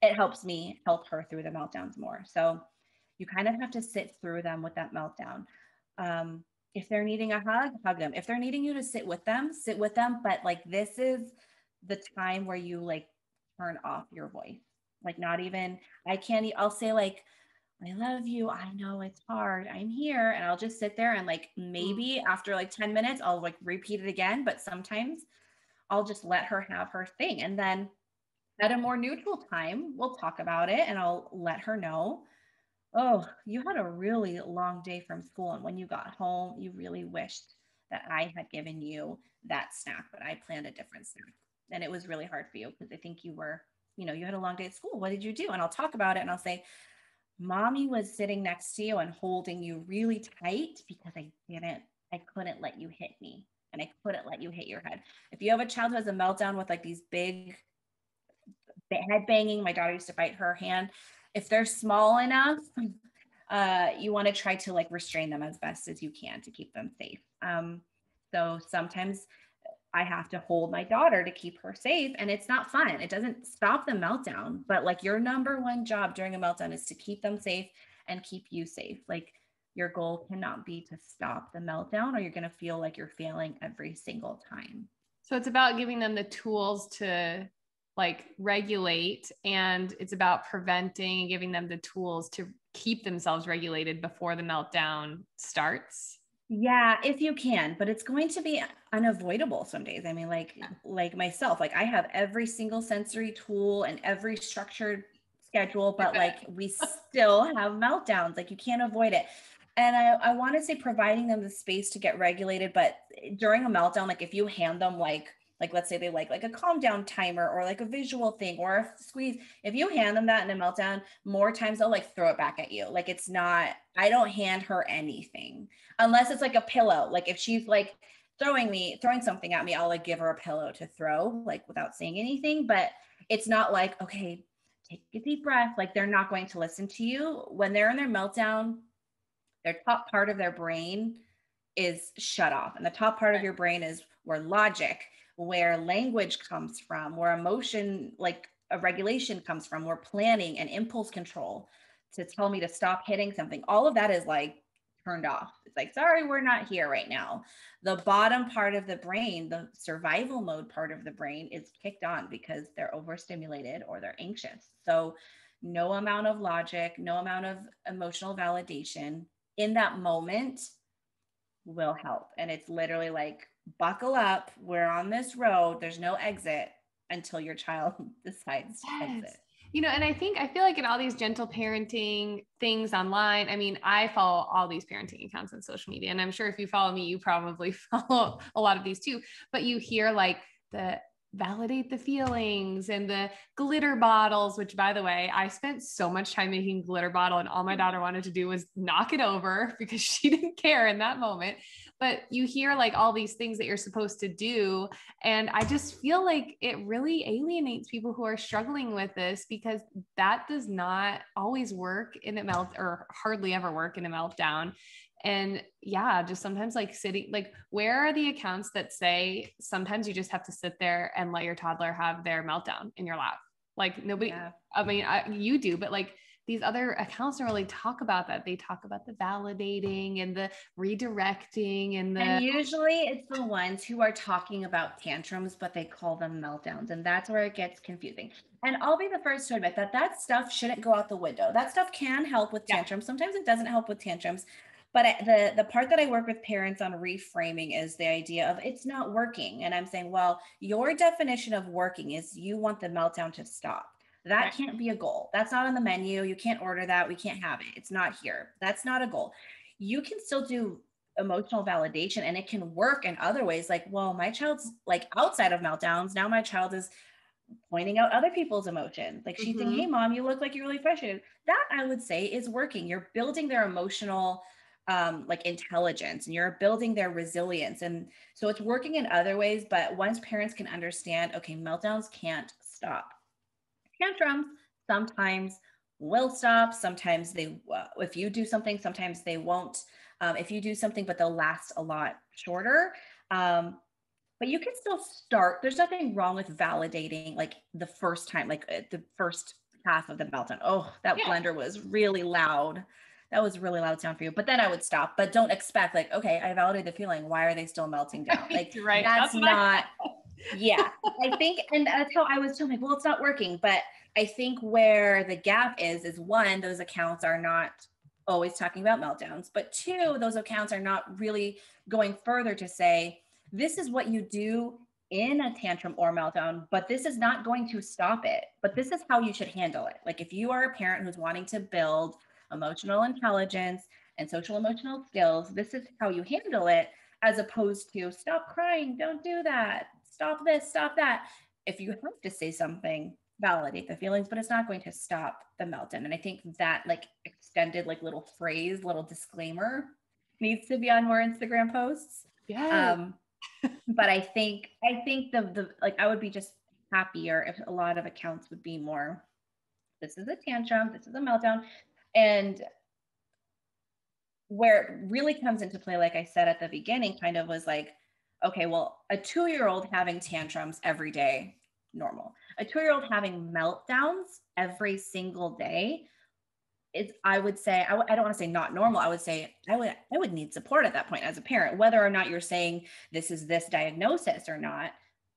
S2: it helps me help her through the meltdowns more. So you kind of have to sit through them with that meltdown. Um, if they're needing a hug, hug them. If they're needing you to sit with them, sit with them. But like this is the time where you like turn off your voice. Like not even I can't. I'll say like, I love you. I know it's hard. I'm here, and I'll just sit there and like mm-hmm. maybe after like ten minutes I'll like repeat it again. But sometimes I'll just let her have her thing, and then at a more neutral time we'll talk about it, and I'll let her know oh, you had a really long day from school. And when you got home, you really wished that I had given you that snack, but I planned a different snack. And it was really hard for you because I think you were, you know, you had a long day at school. What did you do? And I'll talk about it and I'll say, Mommy was sitting next to you and holding you really tight because I didn't, I couldn't let you hit me and I couldn't let you hit your head. If you have a child who has a meltdown with like these big head banging, my daughter used to bite her hand if they're small enough, uh, you want to try to like restrain them as best as you can to keep them safe. Um, so sometimes I have to hold my daughter to keep her safe. And it's not fun. It doesn't stop the meltdown. But like your number one job during a meltdown is to keep them safe and keep you safe. Like your goal cannot be to stop the meltdown, or you're going to feel like you're failing every single time.
S1: So it's about giving them the tools to like regulate and it's about preventing and giving them the tools to keep themselves regulated before the meltdown starts.
S2: Yeah if you can but it's going to be unavoidable some days. I mean like yeah. like myself like i have every single sensory tool and every structured schedule but like we still have meltdowns like you can't avoid it. And i, I want to say providing them the space to get regulated but during a meltdown like if you hand them like like let's say they like like a calm down timer or like a visual thing or a squeeze. If you hand them that in a meltdown more times they'll like throw it back at you. Like it's not i don't hand her anything. Unless it's like a pillow. Like if she's like throwing me throwing something at me i'll like give her a pillow to throw like without saying anything. But it's not like okay take a deep breath. Like they're not going to listen to you. When they're in their meltdown their top part of their brain is shut off. And the top part of your brain is where logic where language comes from, where emotion, like a regulation comes from, where planning and impulse control to tell me to stop hitting something. All of that is like turned off. It's like, sorry, we're not here right now. The bottom part of the brain, the survival mode part of the brain, is kicked on because they're overstimulated or they're anxious. So, no amount of logic, no amount of emotional validation in that moment will help. And it's literally like buckle up. We're on this road. There's no exit until your child decides to yes. exit.
S1: You know, and I think I feel like in all these gentle parenting things online, I mean, I follow all these parenting accounts on social media. And I'm sure if you follow me, you probably follow a lot of these too. But you hear like the validate the feelings and the glitter bottles which by the way i spent so much time making glitter bottle and all my mm-hmm. daughter wanted to do was knock it over because she didn't care in that moment. But you hear like all these things that you're supposed to do and i just feel like it really alienates people who are struggling with this because that does not always work in a melt or hardly ever work in a meltdown and yeah just sometimes like sitting like where are the accounts that say sometimes you just have to sit there and let your toddler have their meltdown in your lap like nobody yeah. i mean I, you do but like these other accounts don't really talk about that they talk about the validating and the redirecting and the
S2: and usually it's the ones who are talking about tantrums but they call them meltdowns and that's where it gets confusing and I'll be the first to admit that that stuff shouldn't go out the window. That stuff can help with tantrums. Yeah. Sometimes it doesn't help with tantrums. But the the part that I work with parents on reframing is the idea of it's not working, and I'm saying, well, your definition of working is you want the meltdown to stop. That can't be a goal. That's not on the menu. You can't order that. We can't have it. It's not here. That's not a goal. You can still do emotional validation and it can work in other ways like well my child's like outside of meltdowns now my child is pointing out other people's emotions like she's mm-hmm. saying hey mom you look like you're really frustrated that i would say is working you're building their emotional um, like intelligence and you're building their resilience. And so it's working in other ways. But once parents can understand, okay, meltdowns can't stop. Tantrums sometimes will stop. Sometimes they, if you do something, sometimes they won't. Um, if you do something, but they'll last a lot shorter. Um, but you can still start. There's nothing wrong with validating like the first time, like uh, the first half of the meltdown. Oh, that yeah. blender was really loud that was really loud sound for you. But then I would stop. But don't expect like, okay, I validated the feeling. Why are they still melting down? Like right. that's, that's not yeah. I think and that's how I was telling like, well, it's not working. But I think where the gap is is one, those accounts are not always talking about meltdowns, but two, those accounts are not really going further to say, this is what you do in a tantrum or meltdown, but this is not going to stop it. But this is how you should handle it. Like if you are a parent who's wanting to build emotional intelligence, and social emotional skills. This is how you handle it, as opposed to stop crying, don't do that, stop this, stop that. If you have to say something, validate the feelings, but it's not going to stop the meltdown. And I think that like extended like little phrase, little disclaimer needs to be on more Instagram posts.
S1: Yeah. Um,
S2: but I think I think the the like I would be just happier if a lot of accounts would be more this is a tantrum, this is a meltdown. And where it really comes into play, like I said at the beginning, kind of was like, okay, well, a two year old having tantrums every day, normal. A two year old having meltdowns every single day, it's I would say I w- I don't want to say not normal. I would say I would I would need support at that point as a parent, whether or not you're saying this is this diagnosis or not.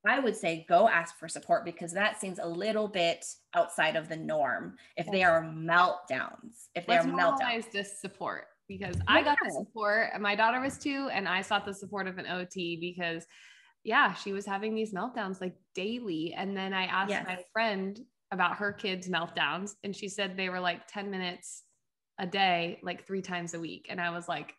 S2: I would say go ask for support because that seems a little bit outside of the norm. If they are meltdowns, if they
S1: Let's
S2: are meltdowns,
S1: this support because I got the support. My daughter was two, and I sought the support of an OT because, yeah, she was having these meltdowns like daily. And then I asked yes. my friend about her kids' meltdowns, and she said they were like 10 minutes a day, like three times a week. And I was like,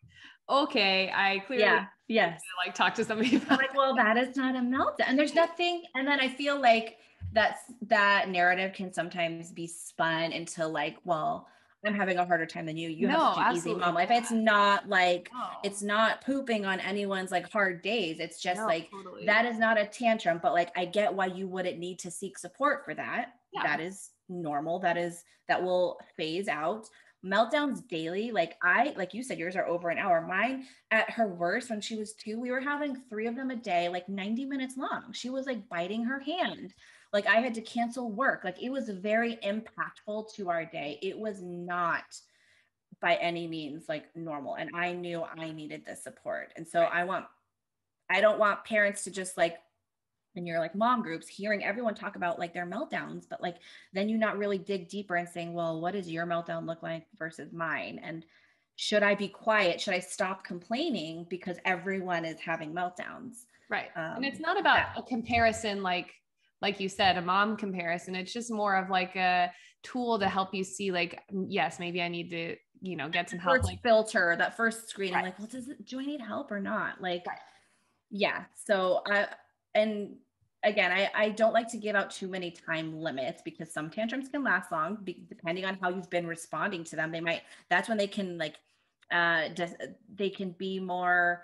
S1: okay, I clearly
S2: yeah, yes,
S1: like talk to somebody.
S2: About like, well, that is not a meltdown. And there's nothing. And then I feel like that's that narrative can sometimes be spun into like, well, I'm having a harder time than you. You no, have such an easy mom life. It's not like no. it's not pooping on anyone's like hard days. It's just no, like totally. that is not a tantrum, but like I get why you wouldn't need to seek support for that. Yeah. That is normal. That is that will phase out. Meltdowns daily, like I, like you said, yours are over an hour. Mine at her worst when she was two, we were having three of them a day, like 90 minutes long. She was like biting her hand like I had to cancel work. Like it was very impactful to our day. It was not by any means like normal. And I knew I needed the support. And so I want, I don't want parents to just like, in your like mom groups, hearing everyone talk about like their meltdowns, but like then you not really dig deeper and saying, well, what does your meltdown look like versus mine? And should I be quiet? Should I stop complaining because everyone is having meltdowns?
S1: Right. Um, and it's not about a comparison like like you said, a mom comparison. It's just more of like a tool to help you see, like, yes, maybe I need to, you know, get some help.
S2: First like filter that first screen. Right. like, well, does it, do I need help or not? Like, right. yeah. So I, and again, I, I don't like to give out too many time limits because some tantrums can last long, be, depending on how you've been responding to them. They might, that's when they can like, uh, just, they can be more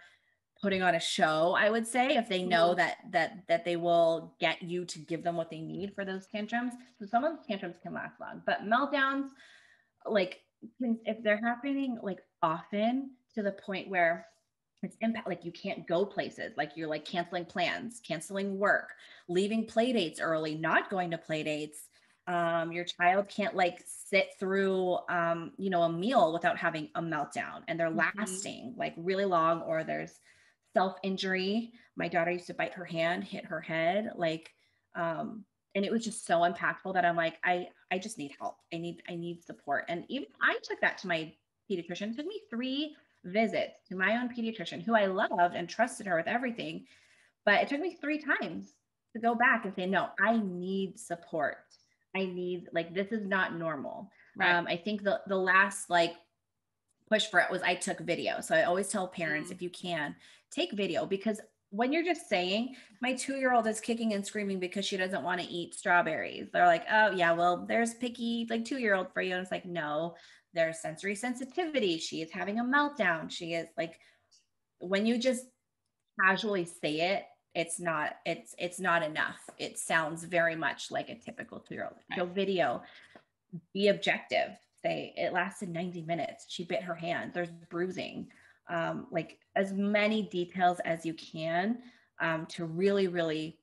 S2: putting on a show i would say if they know mm-hmm. that that that they will get you to give them what they need for those tantrums so some of the tantrums can last long but meltdowns like if they're happening like often to the point where it's impact like you can't go places like you're like canceling plans canceling work leaving play dates early not going to play dates um, your child can't like sit through um, you know a meal without having a meltdown and they're mm-hmm. lasting like really long or there's self injury. My daughter used to bite her hand, hit her head, like, um, and it was just so impactful that I'm like, I, I just need help. I need, I need support. And even I took that to my pediatrician. It took me three visits to my own pediatrician, who I loved and trusted her with everything. But it took me three times to go back and say, no, I need support. I need like this is not normal. Right. Um, I think the the last like push for it was I took video. So I always tell parents mm. if you can take video because when you're just saying my two year old is kicking and screaming because she doesn't want to eat strawberries, they're like, oh, yeah, well, there's picky, like two year old for you. And it's like, no, there's sensory sensitivity. She is having a meltdown. She is like, when you just casually say it, it's not it's it's not enough it sounds very much like a typical two year old so video be objective say it lasted 90 minutes she bit her hand there's bruising um, like as many details as you can um, to really, really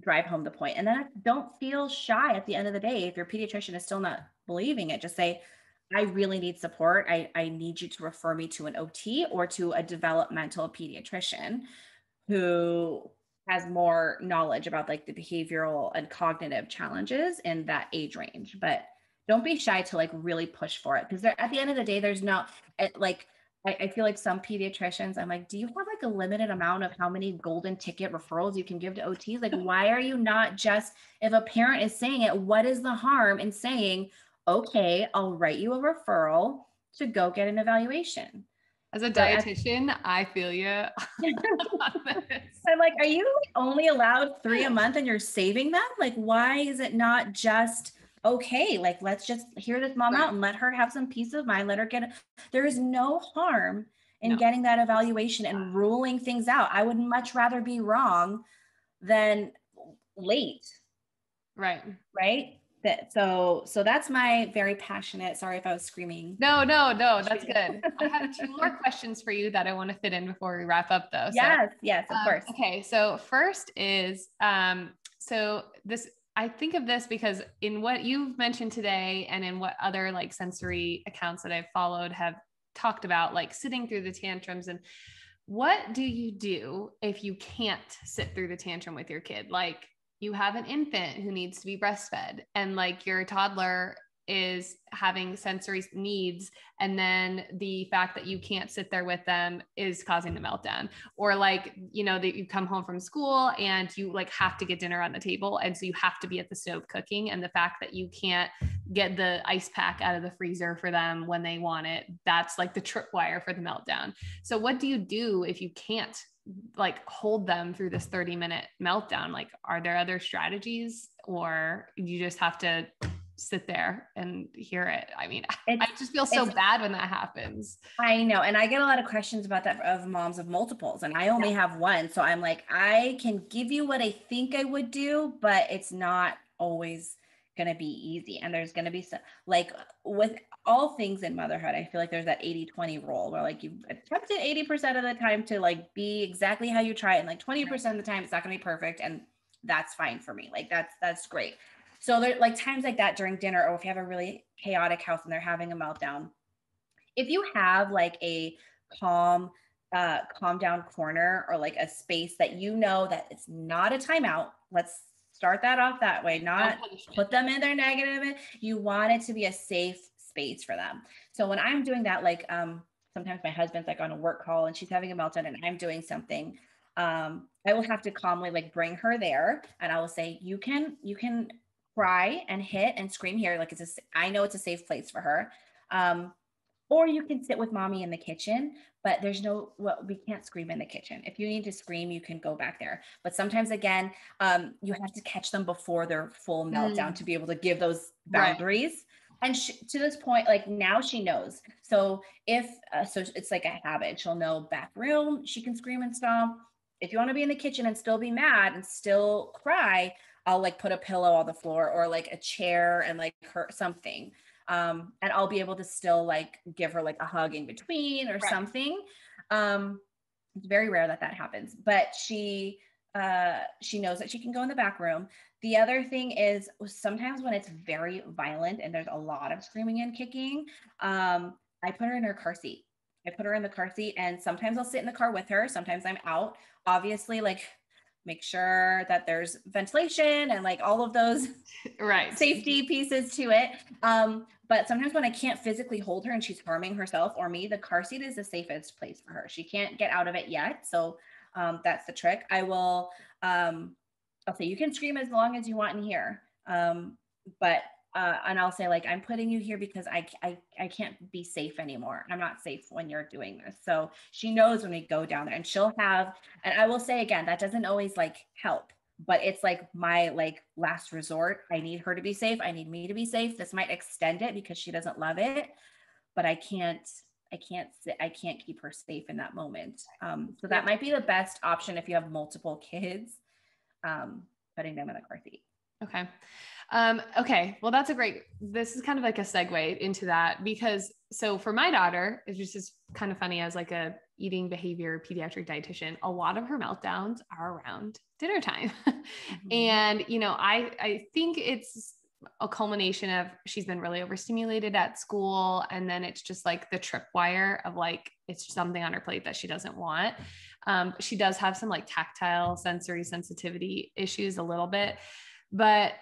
S2: drive home the point. And then don't feel shy at the end of the day. If your pediatrician is still not believing it, just say, I really need support. I, I need you to refer me to an OT or to a developmental pediatrician who has more knowledge about like the behavioral and cognitive challenges in that age range. But don't be shy to like really push for it because at the end of the day, there's not eh, like I, I, feel like some pediatricians, I'm like, do you have like a limited amount of how many golden ticket referrals you can give to OTs? Like, why are you not just, if a parent is saying it, what is the harm in saying, okay, I'll write you a referral to go get an evaluation?
S1: As a dietitian, I, I feel you.
S2: I'm like, are you only allowed three a month and you're saving them? Like, why is it not just okay, like let's just hear this mom right. out and let her have some peace of mind. Let her get. There is no harm in no. getting that evaluation and ruling things out. I would much rather be wrong than late.
S1: Right.
S2: Right. That so so that's my very passionate sorry if i was screaming.
S1: No no no that's good. I have two more questions for you that i want to fit in before we wrap up though
S2: so, yes yes of
S1: um,
S2: course.
S1: okay so first is um so this i think of this because in what you've mentioned today and in what other like sensory accounts that i've followed have talked about like sitting through the tantrums and what do you do if you can't sit through the tantrum with your kid? Like you have an infant who needs to be breastfed and like your toddler is having sensory needs and then the fact that you can't sit there with them is causing the meltdown. Or like you know that you come home from school and you like have to get dinner on the table and so you have to be at the stove cooking and the fact that you can't get the ice pack out of the freezer for them when they want it that's like the tripwire for the meltdown. So what do you do if you can't like hold them through this 30 minute meltdown like are there other strategies or you just have to sit there and hear it i mean it's, i just feel so bad when that happens
S2: i know and i get a lot of questions about that of moms of multiples and i only yeah. have one so i'm like i can give you what i think i would do but it's not always going to be easy and there's going to be some like with all things in motherhood i feel like there's that 80 20 rule where like you've attempted 80% of the time to like be exactly how you try it and like 20% of the time it's not going to be perfect and that's fine for me like that's that's great. So there like times like that during dinner or if you have a really chaotic house and they're having a meltdown if you have like a calm uh calm down corner or like a space that you know that it's not a timeout let's start that off that way not put them in their negative you want it to be a safe space for them. So when i'm doing that like um sometimes my husband's like on a work call and she's having a meltdown and i'm doing something um i will have to calmly like bring her there and i will say you can you can cry and hit and scream here. Like it's a i know it's a safe place for her. Um or you can sit with mommy in the kitchen but there's no well we can't scream in the kitchen. If you need to scream you can go back there. But sometimes again um, you have to catch them before their full meltdown mm. to be able to give those boundaries. And she, to this point like now she knows. So if uh, so it's like a habit. She'll know back room she can scream and stomp. If you want to be in the kitchen and still be mad and still cry i'll like put a pillow on the floor or like a chair and like her something. Um, and I'll be able to still like give her like a hug in between or right. something. Um, it's very rare that that happens, but she uh, she knows that she can go in the back room. The other thing is sometimes when it's very violent and there's a lot of screaming and kicking, um, I put her in her car seat. I put her in the car seat and sometimes I'll sit in the car with her. Sometimes I'm out. Obviously, like make sure that there's ventilation and like all of those
S1: right
S2: safety pieces to it um but sometimes when i can't physically hold her and she's harming herself or me the car seat is the safest place for her she can't get out of it yet so um that's the trick i will um i'll say you can scream as long as you want in here um but uh, and I'll say like I'm putting you here because I, I I can't be safe anymore. I'm not safe when you're doing this. So she knows when we go down there, and she'll have. And I will say again, that doesn't always like help, but it's like my like last resort. I need her to be safe. I need me to be safe. This might extend it because she doesn't love it, but I can't. I can't sit, I can't keep her safe in that moment. Um, so that might be the best option if you have multiple kids, um, putting them in the car seat.
S1: Okay. Um, okay, well, that's a great. This is kind of like a segue into that because so for my daughter, it's just is kind of funny as like a eating behavior pediatric dietitian. A lot of her meltdowns are around dinner time, mm-hmm. and you know, I I think it's a culmination of she's been really overstimulated at school, and then it's just like the tripwire of like it's something on her plate that she doesn't want. Um, she does have some like tactile sensory sensitivity issues a little bit, but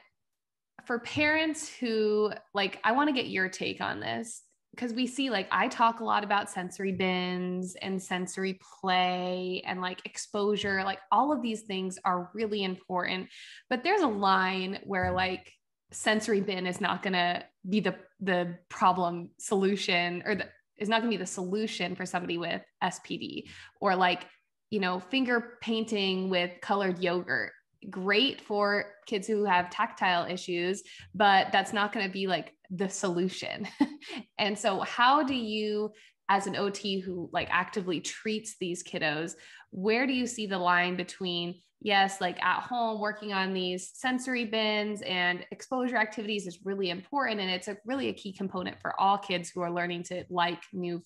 S1: for parents who like, I want to get your take on this because we see like I talk a lot about sensory bins and sensory play and like exposure, like all of these things are really important. But there's a line where like sensory bin is not going to be the the problem solution or the is not going to be the solution for somebody with SPD or like you know finger painting with colored yogurt great for kids who have tactile issues, but that's not going to be like the solution. and so, how do you as an ot who like actively treats these kiddos where do you see the line between yes like at home working on these sensory bins and exposure activities is really important and it's a really a key component for all kids who are learning to like new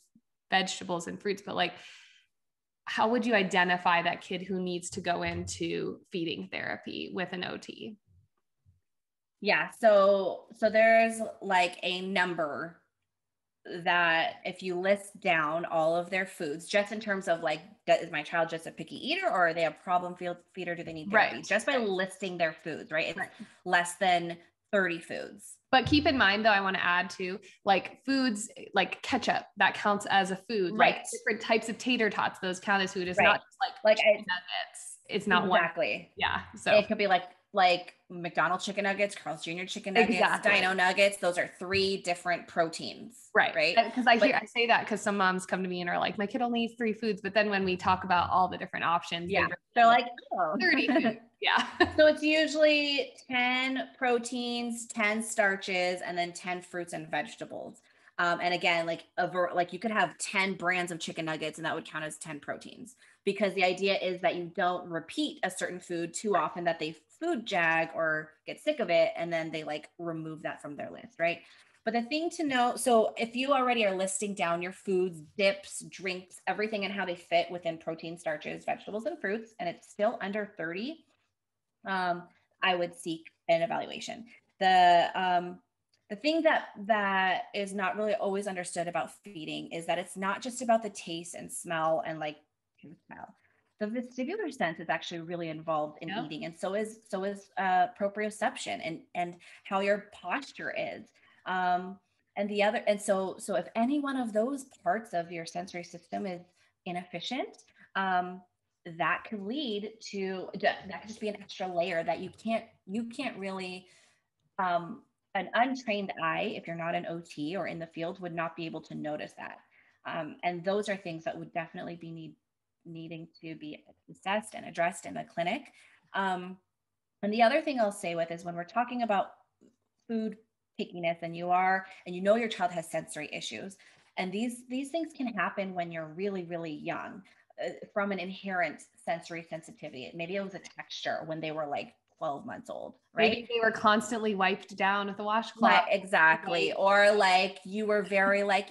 S1: vegetables and fruits but like how would you identify that kid who needs to go into feeding therapy with an ot
S2: yeah so so there's like a number that if you list down all of their foods just in terms of like is my child just a picky eater or are they a problem field feeder? Do they need therapy? Right. just by right. listing their foods right? It's right. less than 30 foods.
S1: But keep in mind though i want to add to like foods like ketchup that counts as a food
S2: right.
S1: like different types of tater tots those count as food. It's not just like like I, nuggets. It's not
S2: exactly.
S1: One. yeah so.
S2: It could be like like McDonald's chicken nuggets, Carl's Jr. chicken nuggets, exactly. Dino nuggets. Those are three different proteins.
S1: Right.
S2: Right.
S1: Because I hear I say that because some moms come to me and are like, my kid only eats three foods. But then when we talk about all the different options,
S2: yeah, they are like, oh.
S1: 30 foods. Yeah.
S2: so it's usually 10 proteins, 10 starches, and then 10 fruits and vegetables. Um, and again, like a like you could have 10 brands of chicken nuggets and that would count as 10 proteins because the idea is that you don't repeat a certain food too often that they food jag or get sick of it and then they like remove that from their list, right? But the thing to know, so if you already are listing down your foods, dips, drinks, everything and how they fit within protein, starches, vegetables, and fruits, and it's still under 30, um, I would seek an evaluation. The um, the thing that that is not really always understood about feeding is that it's not just about the taste and smell and like smell the vestibular sense is actually really involved in eating and so is so is uh, proprioception and and how your posture is. Um, and the other and so so if any one of those parts of your sensory system is inefficient um, that could lead to that could just be an extra layer that you can't you can't really um, an untrained eye if you're not an ot or in the field would not be able to notice that. Um, and those are things that would definitely be need needing to be assessed and addressed in the clinic. Um, and the other thing I'll say with is when we're talking about food pickiness and you are and you know your child has sensory issues and these these things can happen when you're really really young uh, from an inherent sensory sensitivity. Maybe it was a texture when they were like 12 months old right? Maybe
S1: they were constantly wiped down with a washcloth.
S2: Exactly. Or like you were very like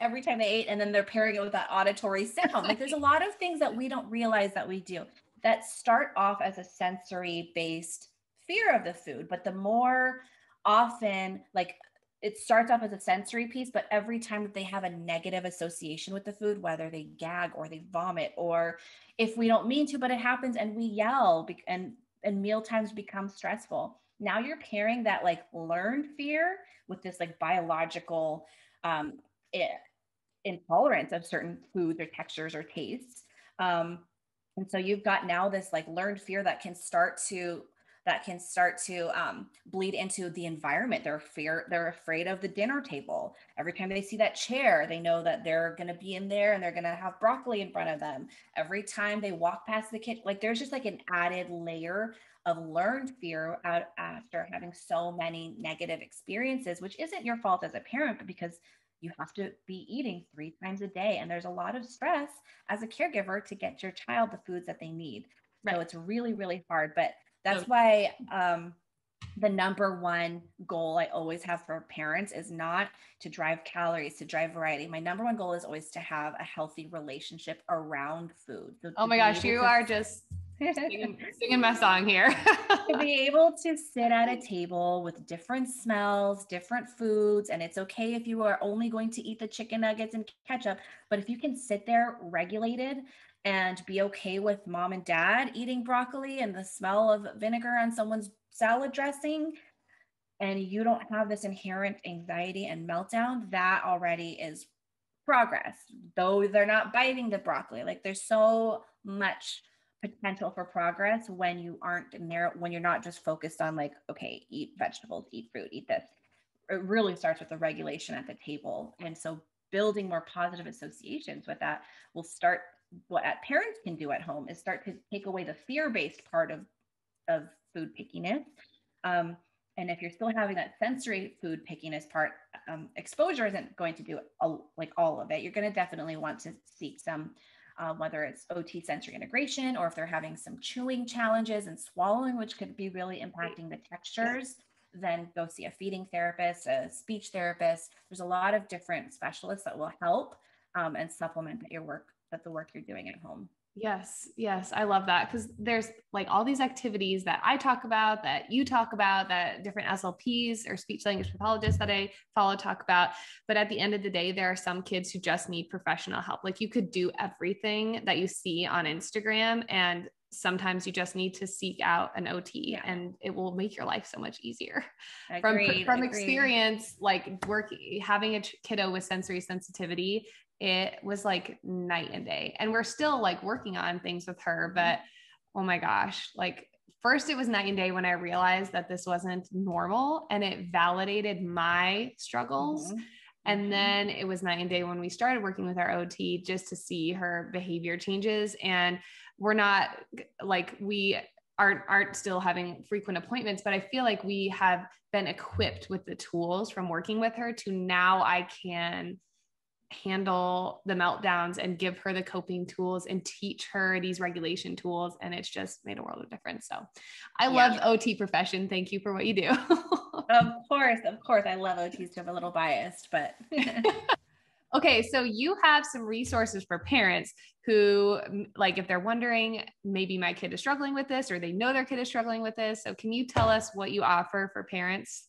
S2: every time they ate and then they're pairing it with that auditory sound. Like there's a lot of things that we don't realize that we do that start off as a sensory based fear of the food but the more often like it starts off as a sensory piece but every time that they have a negative association with the food whether they gag or they vomit or if we don't mean to but it happens and we yell and and meal times become stressful. Now you're pairing that like learned fear with this like biological um, intolerance of certain foods or textures or tastes. Um, and so you've got now this like learned fear that can start to that can start to um, bleed into the environment. They're fear, they're afraid of the dinner table. Every time they see that chair, they know that they're going to be in there and they're going to have broccoli in front of them. Every time they walk past the kitchen, like there's just like an added layer of learned fear out after having so many negative experiences, which isn't your fault as a parent, but because you have to be eating three times a day. And there's a lot of stress as a caregiver to get your child the foods that they need. Right. So it's really, really hard. But that's why um, the number one goal I always have for parents is not to drive calories, to drive variety. My number one goal is always to have a healthy relationship around food.
S1: So oh my gosh, you are just singing, singing my song here.
S2: to be able to sit at a table with different smells, different foods, and it's okay if you are only going to eat the chicken nuggets and ketchup, but if you can sit there regulated and be okay with mom and dad eating broccoli and the smell of vinegar on someone's salad dressing, and you don't have this inherent anxiety and meltdown, that already is progress. Though they're not biting the broccoli, like there's so much potential for progress when you aren't narrow when you're not just focused on like okay eat vegetables eat fruit eat this. It really starts with the regulation at the table. And so building more positive associations with that will start what parents can do at home is start to take away the fear-based part of of food pickiness. Um, and if you're still having that sensory food pickiness part, um, exposure isn't going to do like all of it. You're going to definitely want to seek some, uh, whether it's OT sensory integration or if they're having some chewing challenges and swallowing, which could be really impacting the textures. Then go see a feeding therapist, a speech therapist. There's a lot of different specialists that will help um, and supplement your work, that the work you're doing at home.
S1: Yes, yes, I love that because there's like all these activities that I talk about, that you talk about, that different SLPs or speech language pathologists that I follow talk about. But at the end of the day, there are some kids who just need professional help. Like you could do everything that you see on Instagram, and sometimes you just need to seek out an OT yeah. and it will make your life so much easier. Agreed, from from agreed. experience, like working having a kiddo with sensory sensitivity it was like night and day. And we're still like working on things with her, mm-hmm. but oh my gosh, like first it was night and day when I realized that this wasn't normal and it validated my struggles. Mm-hmm. And mm-hmm. then it was night and day when we started working with our OT just to see her behavior changes. And we're not like we aren't aren't still having frequent appointments, but I feel like we have been equipped with the tools from working with her to now I can handle the meltdowns and give her the coping tools and teach her these regulation tools and it's just made a world of difference. So i yeah. love ot profession. Thank you for what you do.
S2: Of course of course. I love ots to have a little biased but
S1: okay so you have some resources for parents who like if they're wondering maybe my kid is struggling with this or they know their kid is struggling with this. So can you tell us what you offer for parents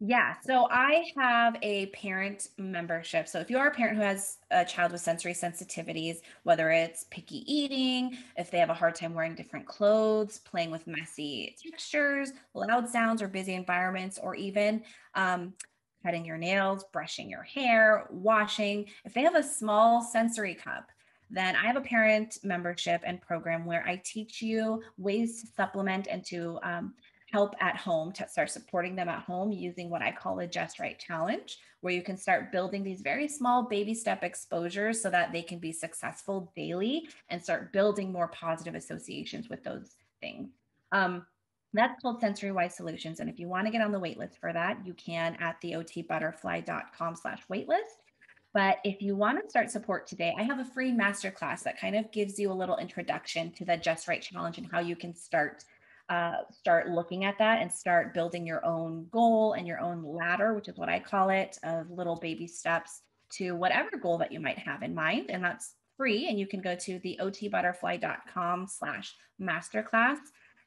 S2: yeah, so I have a parent membership. So if you are a parent who has a child with sensory sensitivities, whether it's picky eating, if they have a hard time wearing different clothes, playing with messy textures, loud sounds, or busy environments, or even um, cutting your nails, brushing your hair, washing, if they have a small sensory cup, then I have a parent membership and program where I teach you ways to supplement and to um, help at home to start supporting them at home using what I call a Just Right Challenge, where you can start building these very small baby step exposures so that they can be successful daily and start building more positive associations with those things. Um, that's called Sensory Wise Solutions. And if you want to get on the waitlist for that, you can at the otbutterfly.com slash waitlist. But if you want to start support today, I have a free masterclass that kind of gives you a little introduction to the Just Right Challenge and how you can start uh, start looking at that and start building your own goal and your own ladder, which is what I call it, of little baby steps to whatever goal that you might have in mind. And that's free. And you can go to the otbutterfly.com slash masterclass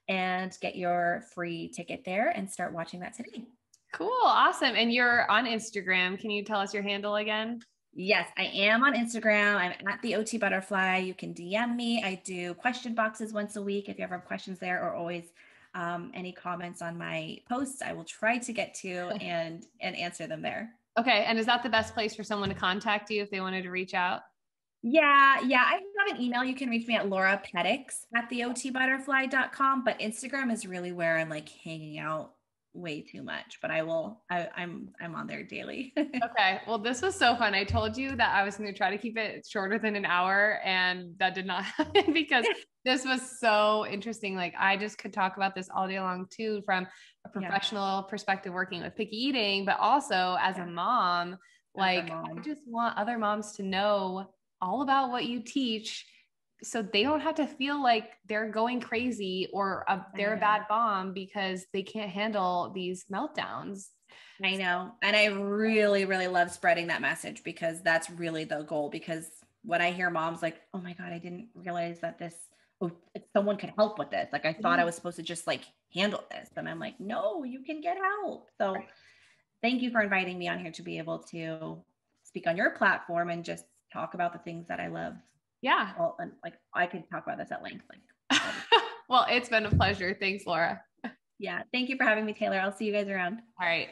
S2: and get your free ticket there and start watching that today.
S1: Cool. Awesome. And you're on Instagram. Can you tell us your handle again?
S2: Yes, I am on Instagram. I'm at the OT Butterfly. You can DM me. I do question boxes once a week. If you ever have questions there, or always um, any comments on my posts, I will try to get to and and answer them there.
S1: Okay, and is that the best place for someone to contact you if they wanted to reach out?
S2: Yeah, yeah. I have an email. You can reach me at Laura Petix at the otbutterfly.com, but Instagram is really where I'm like hanging out way too much but i will I, i'm i'm on there daily
S1: okay well this was so fun i told you that i was going to try to keep it shorter than an hour and that did not happen because this was so interesting like i just could talk about this all day long too from a professional yeah. perspective working with picky eating but also as yeah. a mom like a mom. i just want other moms to know all about what you teach so they don't have to feel like they're going crazy or a, they're a mm-hmm. bad mom because they can't handle these meltdowns.
S2: I know. And I really, really love spreading that message because that's really the goal. Because when I hear moms like, oh my God, I didn't realize that this, oh, someone could help with this. Like I thought I mm-hmm. was supposed to just like handle this. And I'm like, no, you can get help. So right. thank you for inviting me on here to be able to speak on your platform and just talk about the things that I love
S1: yeah.
S2: Well, and like I could talk about this at length. Like,
S1: well, it's been a pleasure. Thanks, Laura.
S2: Yeah. Thank you for having me, Taylor. I'll see you guys around.
S1: All right.